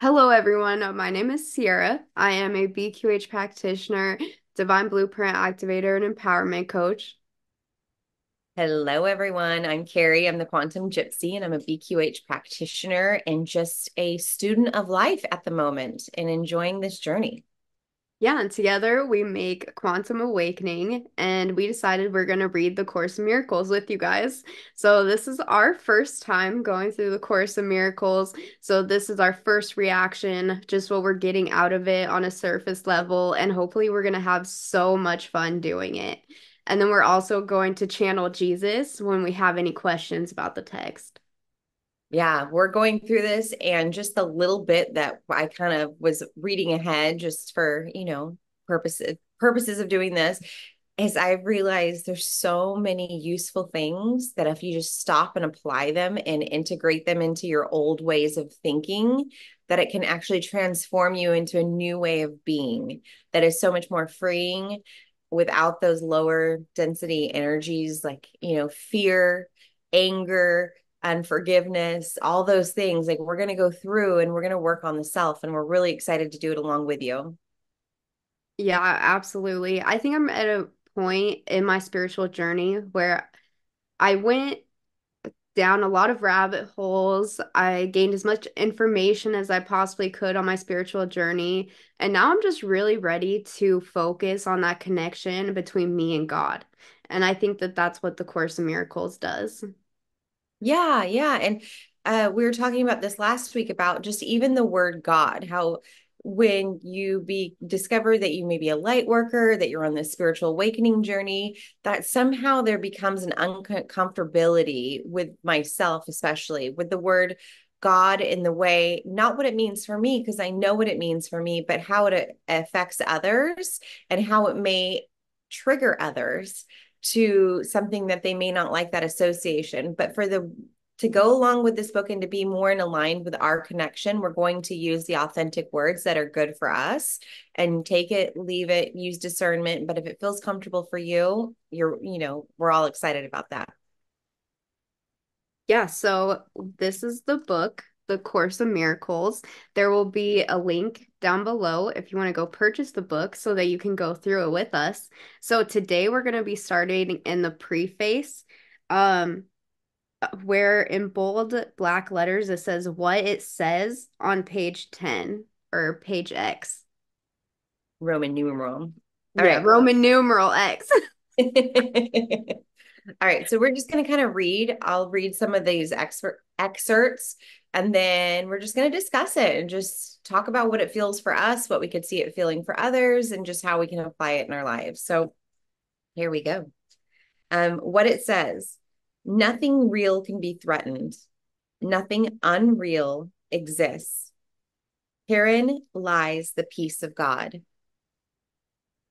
Hello, everyone. Uh, My name is Ceirra. I am a BQH practitioner, Divine Blueprint activator, and empowerment coach. Hello, everyone. I'm Carrie. I'm the Quantum Gypsy, and I'm a BQH practitioner and just a student of life at the moment and enjoying this journey. Yeah, and together we make Quantum Awakening, and we decided we're going to read the Course in Miracles with you guys. So, this is our first time going through the Course in Miracles. So, this is our first reaction, just what we're getting out of it on a surface level, and hopefully, we're going to have so much fun doing it. And then we're also going to channel Jesus when we have any questions about the text. Yeah, we're going through this, and just a little bit that I kind of was reading ahead just for, you know, purposes purposes of doing this is I've realized there's so many useful things that if you just stop and apply them and integrate them into your old ways of thinking, that it can actually transform you into a new way of being that is so much more freeing without those lower density energies like, you know, fear, anger, unforgiveness, all those things. Like we're going to go through and we're going to work on the self, and we're really excited to do it along with you. Yeah, absolutely. I think I'm at a point in my spiritual journey where I went down a lot of rabbit holes. I gained as much information as I possibly could on my spiritual journey. And now I'm just really ready to focus on that connection between me and God. And I think that that's what the Course in Miracles does. Yeah, yeah. And uh, we were talking about this last week about just even the word God, how when you be discover that you may be a light worker, that you're on this spiritual awakening journey, that somehow there becomes an uncomfortability with myself, especially with the word God in the way, not what it means for me, because I know what it means for me, but how it affects others and how it may trigger others to something that they may not like that association. But for the to go along with this book and to be more in aligned with our connection, we're going to use the authentic words that are good for us and take it, leave it, use discernment. But if it feels comfortable for you, you're, you know, we're all excited about that. Yeah, so this is the book, The Course of Miracles. There will be a link down below if you want to go purchase the book so that you can go through it with us. So today we're going to be starting in the preface, um, where in bold black letters it says what it says on page 10 or page X. Roman numeral. All yeah, right. Roman numeral X. All right, so we're just going to kind of read. I'll read some of these expert excerpts and then we're just going to discuss it and just talk about what it feels for us, what we could see it feeling for others, and just how we can apply it in our lives. So here we go. Um, what it says nothing real can be threatened, nothing unreal exists. Herein lies the peace of God.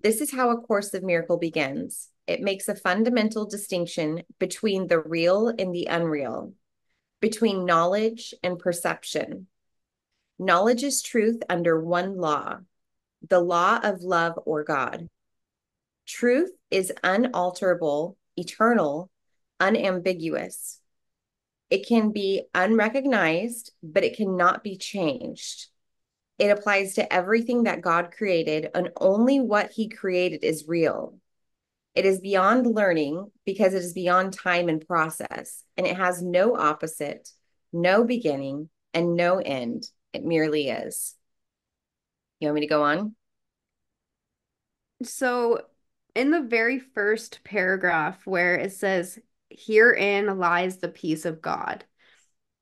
This is how A Course of Miracle begins. It makes a fundamental distinction between the real and the unreal, between knowledge and perception. Knowledge is truth under one law, the law of love or God. Truth is unalterable, eternal, unambiguous. It can be unrecognized, but it cannot be changed. It applies to everything that God created, and only what He created is real. It is beyond learning because it is beyond time and process, and it has no opposite, no beginning, and no end. It merely is. You want me to go on? So, in the very first paragraph where it says, Herein lies the peace of God,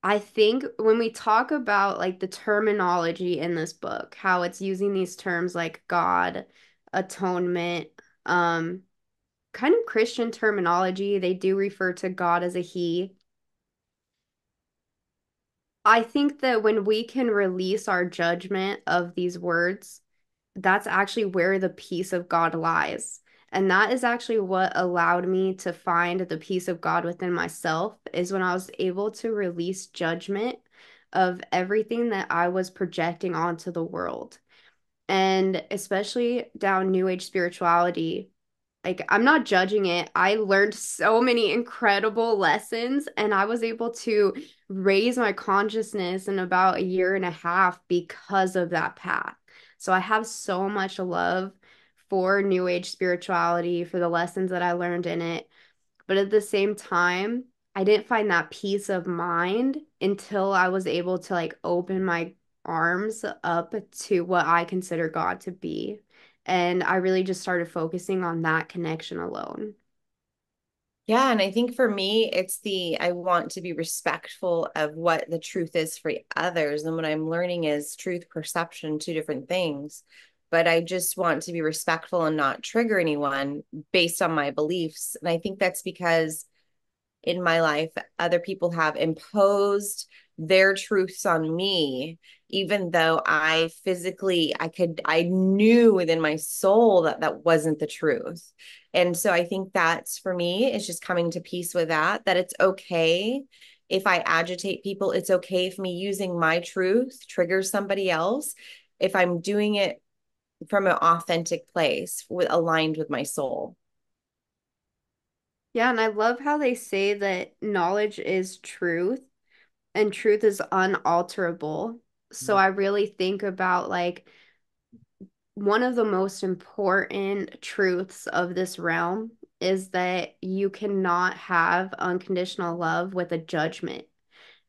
I think when we talk about like the terminology in this book, how it's using these terms like God, atonement, um, kind of Christian terminology, they do refer to God as a he. I think that when we can release our judgment of these words, that's actually where the peace of God lies. And that is actually what allowed me to find the peace of God within myself is when I was able to release judgment of everything that I was projecting onto the world. And especially down New Age spirituality, like I'm not judging it. I learned so many incredible lessons and I was able to raise my consciousness in about a year and a half because of that path. So I have so much love for New Age spirituality, for the lessons that I learned in it. But at the same time, I didn't find that peace of mind until I was able to like open my arms up to what I consider God to be. And I really just started focusing on that connection alone. Yeah, and I think for me, it's the I want to be respectful of what the truth is for others. And what I'm learning is truth perception, two different things. But I just want to be respectful and not trigger anyone based on my beliefs. And I think that's because in my life, other people have imposed their truths on me even though i physically i could i knew within my soul that that wasn't the truth. And so i think that's for me it's just coming to peace with that that it's okay if i agitate people. It's okay if me using my truth triggers somebody else. If i'm doing it from an authentic place with aligned with my soul. Yeah, and I love how they say that knowledge is truth and truth is unalterable. So I really think about like one of the most important truths of this realm is that you cannot have unconditional love with a judgment.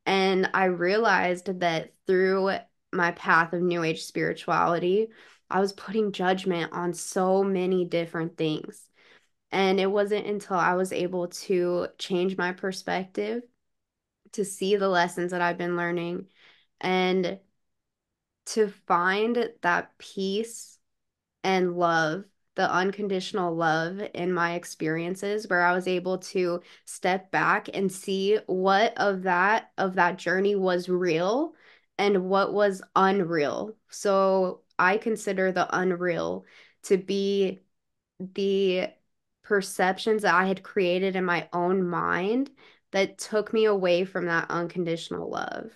And I realized that through my path of New Age spirituality, I was putting judgment on so many different things. And it wasn't until I was able to change my perspective to see the lessons that I've been learning and to find that peace and love, the unconditional love in my experiences where I was able to step back and see what of that of that journey was real and what was unreal. So I consider the unreal to be the perceptions that I had created in my own mind that took me away from that unconditional love.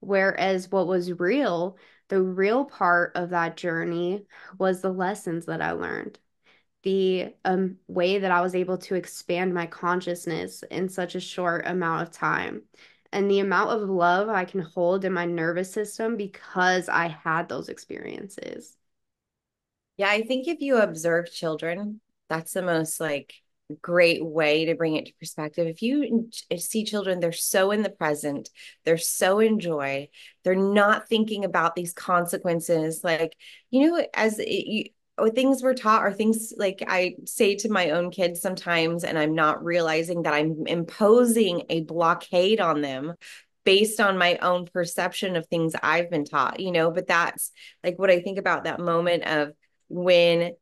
Whereas what was real, the real part of that journey was the lessons that I learned, the um, way that I was able to expand my consciousness in such a short amount of time, and the amount of love I can hold in my nervous system because I had those experiences. Yeah, I think if you observe children, that's the most like great way to bring it to perspective. If you eh, see children, they're so in the present, they're so in joy, they're not thinking about these consequences. Like, you know, as it, you, oh, things we're taught are things like I say to my own kids sometimes, and I'm not realizing that I'm imposing a blockade on them based on my own perception of things I've been taught, you know. But that's like what I think about that moment of when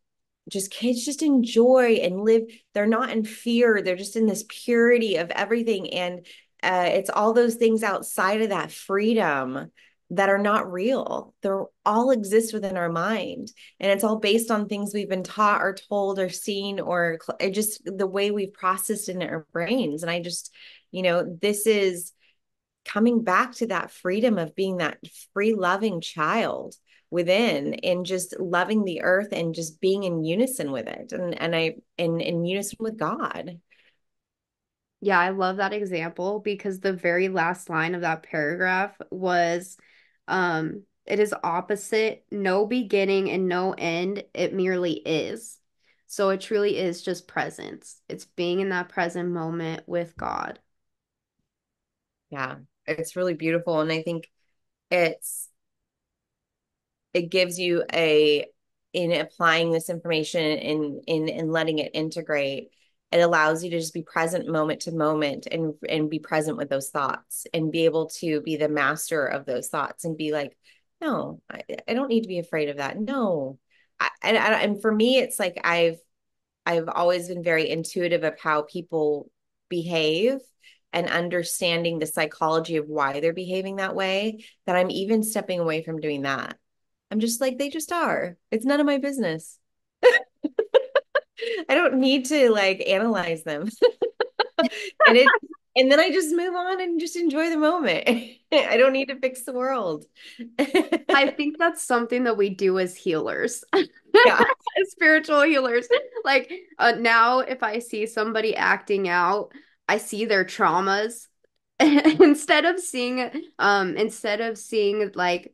just kids just enjoy and live they're not in fear they're just in this purity of everything and uh, it's all those things outside of that freedom that are not real. They're all exist within our mind and it's all based on things we've been taught or told or seen or just the way we've processed in our brains and i just you know this is coming back to that freedom of being that free loving child within and just loving the earth and just being in unison with it and and I in in unison with God. Yeah, I love that example because the very last line of that paragraph was um it is opposite no beginning and no end it merely is. So it truly is just presence. It's being in that present moment with God. Yeah, it's really beautiful and I think it's it gives you a in applying this information and in in letting it integrate it allows you to just be present moment to moment and and be present with those thoughts and be able to be the master of those thoughts and be like no i, I don't need to be afraid of that. No. I, and, and for me it's like i've i've always been very intuitive of how people behave and understanding the psychology of why they're behaving that way that i'm even stepping away from doing that I'm just like, they just are. It's none of my business. I don't need to like analyze them. and it and then I just move on and just enjoy the moment. I don't need to fix the world. I think that's something that we do as healers, Yeah. as spiritual healers. Like uh, now, if I see somebody acting out, I see their traumas instead of seeing um instead of seeing like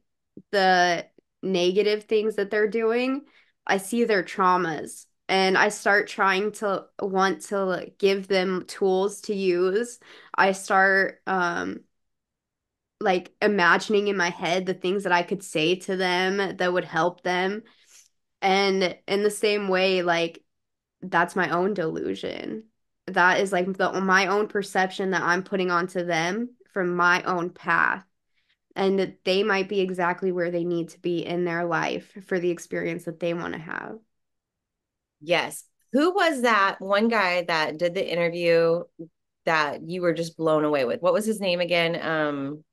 the negative things that they're doing, I see their traumas and I start trying to want to give them tools to use. I start um like imagining in my head the things that I could say to them that would help them. And in the same way, like that's my own delusion. That is like the my own perception that I'm putting onto them from my own path. And that they might be exactly where they need to be in their life for the experience that they want to have. Yes. Who was that one guy that did the interview that you were just blown away with? What was his name again? Um,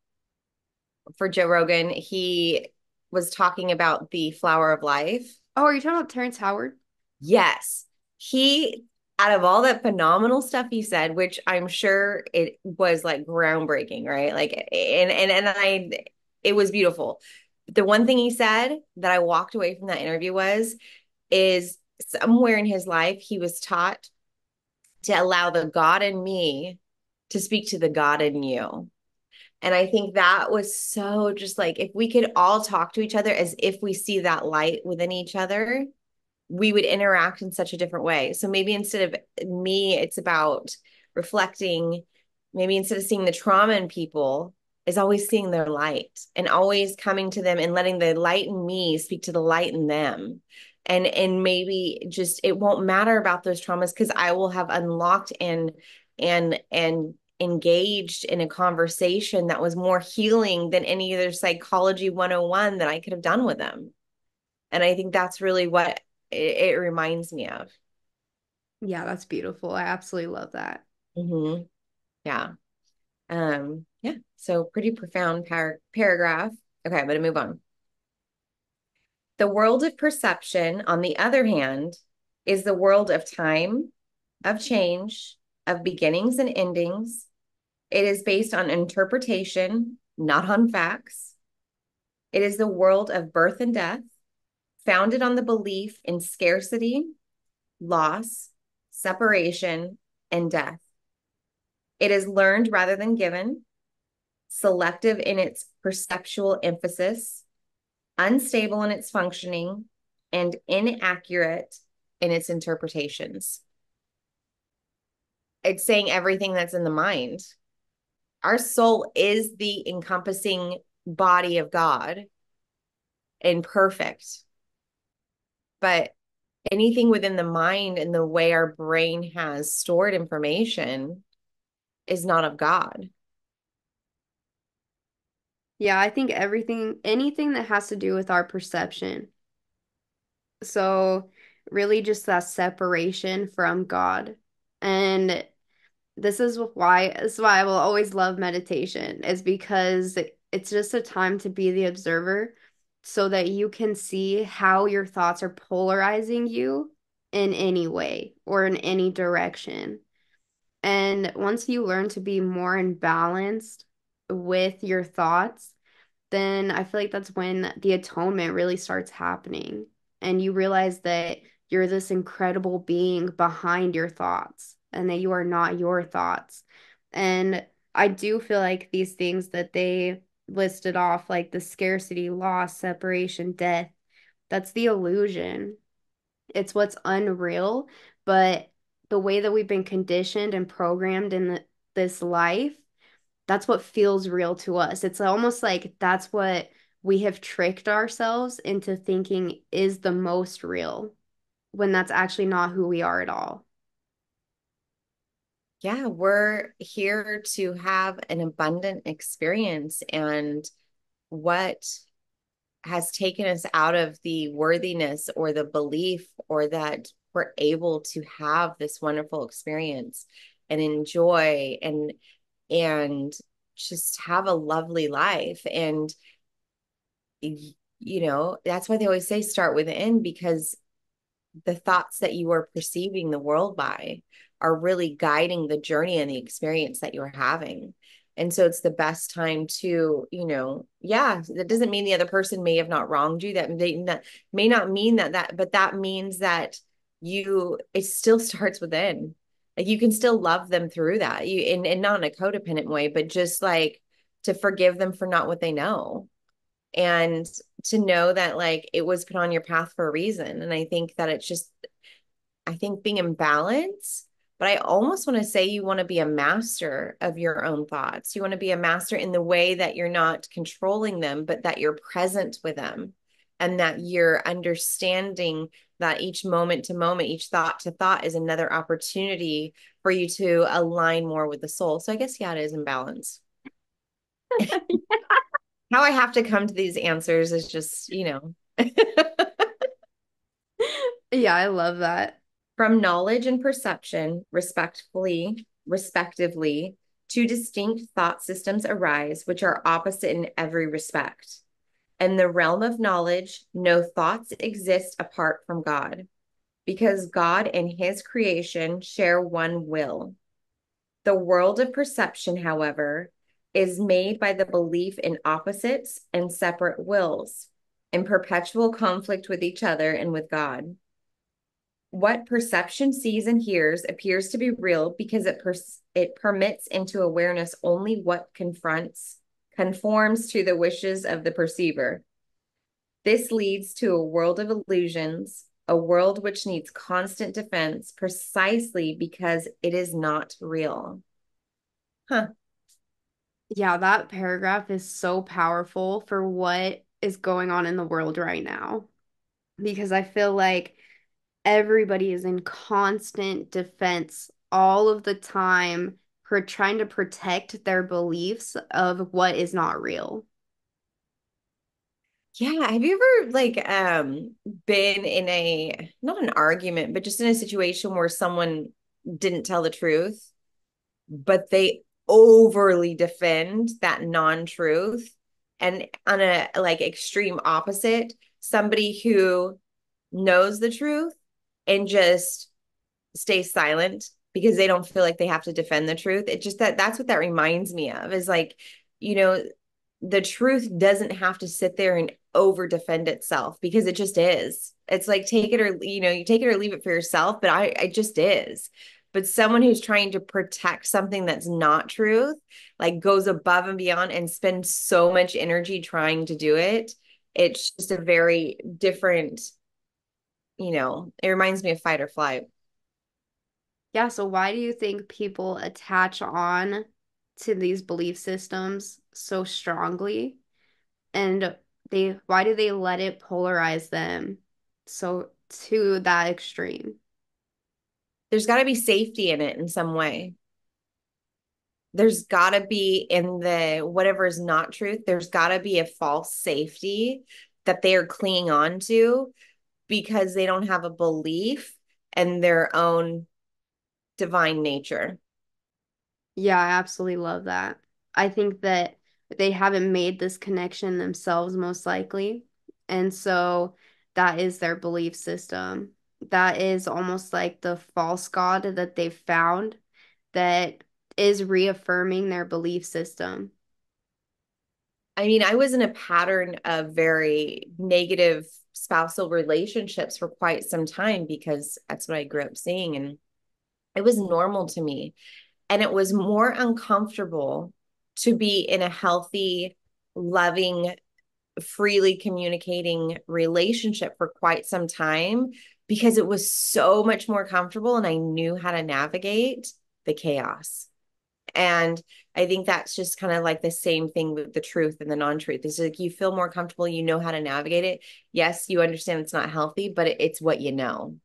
for Joe Rogan, he was talking about the flower of life. Oh, are you talking about Terrence Howard? Yes. He, out of all that phenomenal stuff he said, which I'm sure it was like groundbreaking, right? Like, and, and, and I, it was beautiful. The one thing he said that I walked away from that interview was, is somewhere in his life, he was taught to allow the God in me to speak to the God in you. And I think that was so just like if we could all talk to each other as if we see that light within each other, we would interact in such a different way. So maybe instead of me, it's about reflecting, maybe instead of seeing the trauma in people, is always seeing their light and always coming to them and letting the light in me speak to the light in them and and maybe just it won't matter about those traumas because i will have unlocked and and and engaged in a conversation that was more healing than any other psychology 101 that I could have done with them. And I think that's really what it, it reminds me of. Yeah, that's beautiful. I absolutely love that. Mm-hmm. Yeah. Um, yeah. So pretty profound par- paragraph. Okay, I'm going to move on. The world of perception, on the other hand, is the world of time, of change, of beginnings and endings. It is based on interpretation, not on facts. It is the world of birth and death, founded on the belief in scarcity, loss, separation, and death. It is learned rather than given, selective in its perceptual emphasis, unstable in its functioning, and inaccurate in its interpretations it's saying everything that's in the mind. Our soul is the encompassing body of God and perfect. But anything within the mind and the way our brain has stored information is not of God. Yeah, I think everything, anything that has to do with our perception. So, really, just that separation from God. And this is why this is why I will always love meditation is because it's just a time to be the observer so that you can see how your thoughts are polarizing you in any way or in any direction. And once you learn to be more in balance with your thoughts, then I feel like that's when the atonement really starts happening. And you realize that you're this incredible being behind your thoughts and that you are not your thoughts. And I do feel like these things that they listed off, like the scarcity, loss, separation, death, that's the illusion. It's what's unreal, but the way that we've been conditioned and programmed in the, this life, that's what feels real to us. It's almost like that's what we have tricked ourselves into thinking is the most real when that's actually not who we are at all yeah, we're here to have an abundant experience. And what has taken us out of the worthiness or the belief or that we're able to have this wonderful experience and enjoy and and just have a lovely life and you know that's why they always say start within because the thoughts that you are perceiving the world by are really guiding the journey and the experience that you're having. And so it's the best time to, you know, yeah, that doesn't mean the other person may have not wronged you. That may not, may not mean that that, but that means that you, it still starts within. Like you can still love them through that. You and, and not in a codependent way, but just like to forgive them for not what they know. And to know that like it was put on your path for a reason. And I think that it's just, I think being in balance but I almost want to say you want to be a master of your own thoughts. You want to be a master in the way that you're not controlling them, but that you're present with them and that you're understanding that each moment to moment, each thought to thought is another opportunity for you to align more with the soul. So I guess, yeah, it is in balance. How I have to come to these answers is just, you know. yeah, I love that. From knowledge and perception, respectfully, respectively, two distinct thought systems arise, which are opposite in every respect. In the realm of knowledge, no thoughts exist apart from God, because God and his creation share one will. The world of perception, however, is made by the belief in opposites and separate wills, in perpetual conflict with each other and with God what perception sees and hears appears to be real because it pers- it permits into awareness only what confronts conforms to the wishes of the perceiver. This leads to a world of illusions a world which needs constant defense precisely because it is not real. Huh. Yeah that paragraph is so powerful for what is going on in the world right now. Because i feel like everybody is in constant defense all of the time for trying to protect their beliefs of what is not real. Yeah, have you ever like um been in a not an argument, but just in a situation where someone didn't tell the truth, but they overly defend that non-truth and on a like extreme opposite, somebody who knows the truth and just stay silent because they mm-hmm. don't feel like they have to defend the truth. It just that that's what that reminds me of is like, you know, the truth doesn't have to sit there and over defend itself because it just is. It's like take it or you know, you take it or leave it for yourself, but I it just is. But someone who's trying to protect something that's not truth, like goes above and beyond and spends so much energy trying to do it, it's just a very different you know, it reminds me of fight or flight. Yeah, so why do you think people attach on to these belief systems so strongly? And they why do they let it polarize them so to that extreme? There's got to be safety in it in some way. There's got to be in the whatever is not truth, there's got to be a false safety that they are clinging on to because they don't have a belief in their own divine nature. Yeah, I absolutely love that. I think that they haven't made this connection themselves, most likely. And so that is their belief system. That is almost like the false God that they've found that is reaffirming their belief system. I mean, I was in a pattern of very negative spousal relationships for quite some time because that's what I grew up seeing. And it was normal to me. And it was more uncomfortable to be in a healthy, loving, freely communicating relationship for quite some time because it was so much more comfortable and I knew how to navigate the chaos. And I think that's just kind of like the same thing with the truth and the non-truth. It's like you feel more comfortable, you know how to navigate it. Yes, you understand it's not healthy, but it's what you know.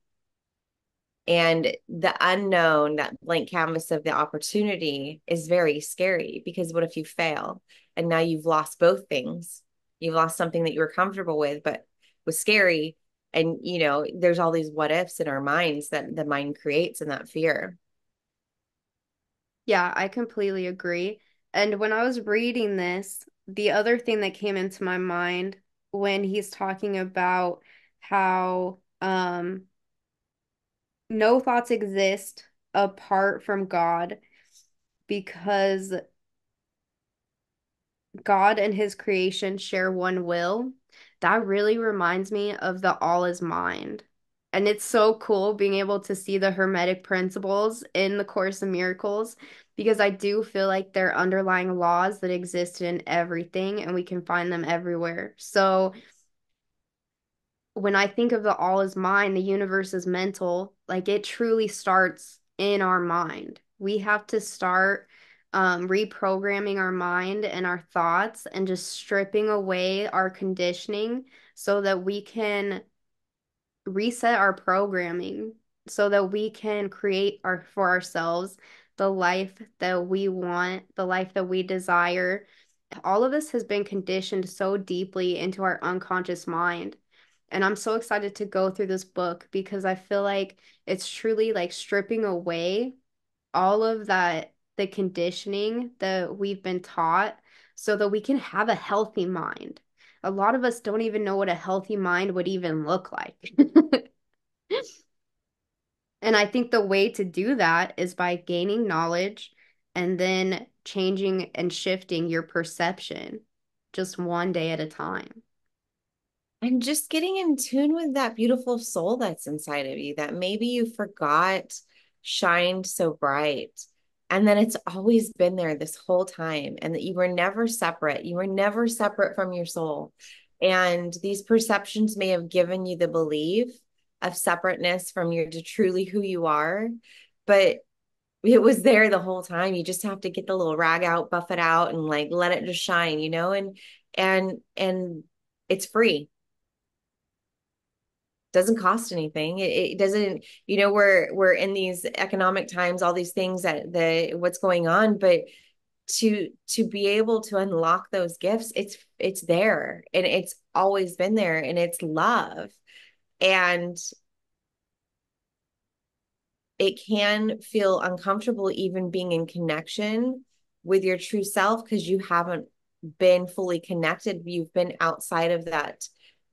And the unknown, that blank canvas of the opportunity is very scary because what if you fail? And now you've lost both things. You've lost something that you were comfortable with, but was scary. And, you know, there's all these what ifs in our minds that the mind creates and that fear. Yeah, I completely agree. And when I was reading this, the other thing that came into my mind when he's talking about how um no thoughts exist apart from God because God and his creation share one will, that really reminds me of the all is mind. And it's so cool being able to see the Hermetic principles in the Course of Miracles because I do feel like they're underlying laws that exist in everything and we can find them everywhere. So when I think of the all is mind, the universe is mental, like it truly starts in our mind. We have to start um, reprogramming our mind and our thoughts and just stripping away our conditioning so that we can reset our programming so that we can create our for ourselves the life that we want, the life that we desire. All of this has been conditioned so deeply into our unconscious mind. And I'm so excited to go through this book because I feel like it's truly like stripping away all of that the conditioning that we've been taught so that we can have a healthy mind. A lot of us don't even know what a healthy mind would even look like. and I think the way to do that is by gaining knowledge and then changing and shifting your perception just one day at a time. And just getting in tune with that beautiful soul that's inside of you that maybe you forgot shined so bright and then it's always been there this whole time, and that you were never separate. You were never separate from your soul. And these perceptions may have given you the belief of separateness from your to truly who you are, but it was there the whole time. You just have to get the little rag out, buff it out, and like let it just shine, you know, and and and it's free doesn't cost anything. It, it, doesn't, you know, we're we're in these economic times, all these things that the what's going on, but to to be able to unlock those gifts, it's it's there and it's always been there and it's love. And it can feel uncomfortable even being in connection with your true self because you haven't been fully connected. You've been outside of that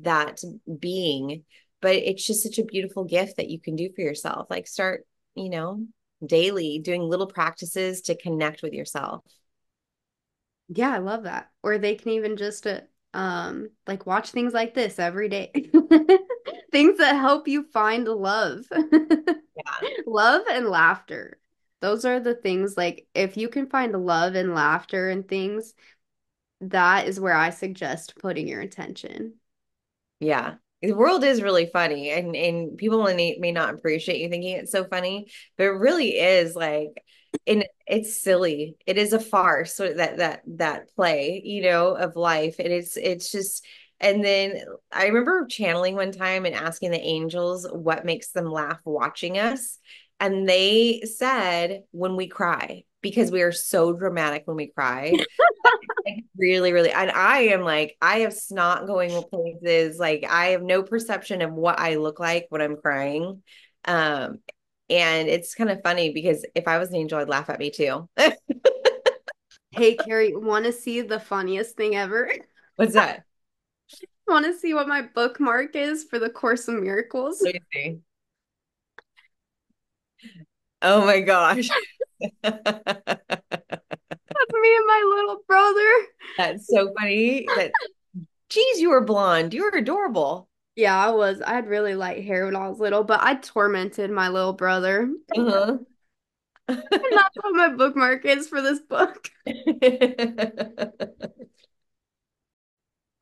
that being but it's just such a beautiful gift that you can do for yourself. Like start, you know, daily doing little practices to connect with yourself. Yeah, I love that. Or they can even just uh, um like watch things like this every day. things that help you find love. yeah. Love and laughter. Those are the things like if you can find love and laughter and things, that is where I suggest putting your attention. Yeah the world is really funny and and people may, may not appreciate you thinking it's so funny but it really is like and it's silly. It is a farce that that that play you know of life and it's it's just and then i remember channeling one time and asking the angels what makes them laugh watching us and they said when we cry because we are so dramatic when we cry really, really, and I am like, I have snot going places. Like, I have no perception of what I look like when I'm crying. Um, and it's kind of funny because if I was an angel, I'd laugh at me too. hey, Carrie, want to see the funniest thing ever? What's that? want to see what my bookmark is for the Course of Miracles? Oh my gosh. That's me and my little brother. That's so funny. That geez, you were blonde. You were adorable. Yeah, I was. I had really light hair when I was little, but I tormented my little brother. Uh-huh. and that's what my bookmark is for this book.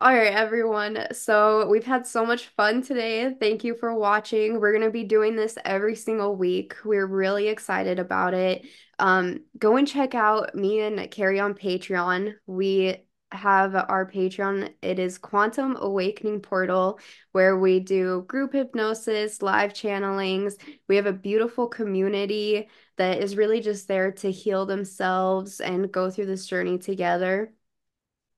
All right, everyone. So we've had so much fun today. Thank you for watching. We're going to be doing this every single week. We're really excited about it. Um, go and check out me and Carrie on Patreon. We have our Patreon. It is Quantum Awakening Portal, where we do group hypnosis, live channelings. We have a beautiful community that is really just there to heal themselves and go through this journey together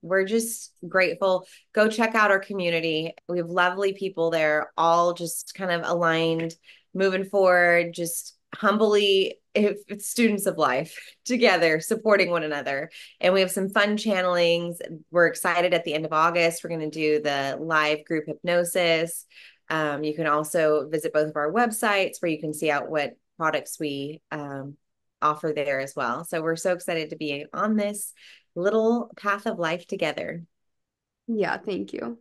we're just grateful. Go check out our community. We have lovely people there, all just kind of aligned, moving forward, just humbly if it's students of life together supporting one another. And we have some fun channelings. We're excited at the end of august we're going to do the live group hypnosis. Um, you can also visit both of our websites where you can see out what products we um, offer there as well. So we're so excited to be on this little path of life together. Yeah, thank you.